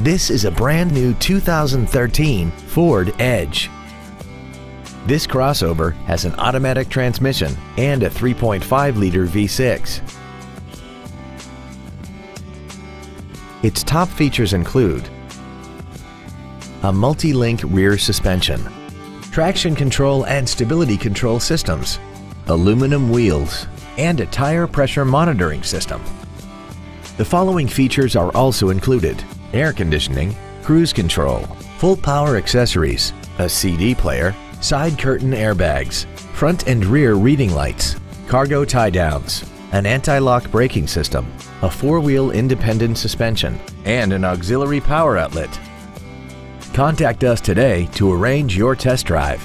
This is a brand new 2013 Ford Edge. This crossover has an automatic transmission and a 3.5-liter V6. Its top features include a multi-link rear suspension, traction control and stability control systems, aluminum wheels, and a tire pressure monitoring system. The following features are also included. Air conditioning, cruise control, full power accessories, a CD player, side curtain airbags, front and rear reading lights, cargo tie downs, an anti-lock braking system, a four-wheel independent suspension, and an auxiliary power outlet. Contact us today to arrange your test drive.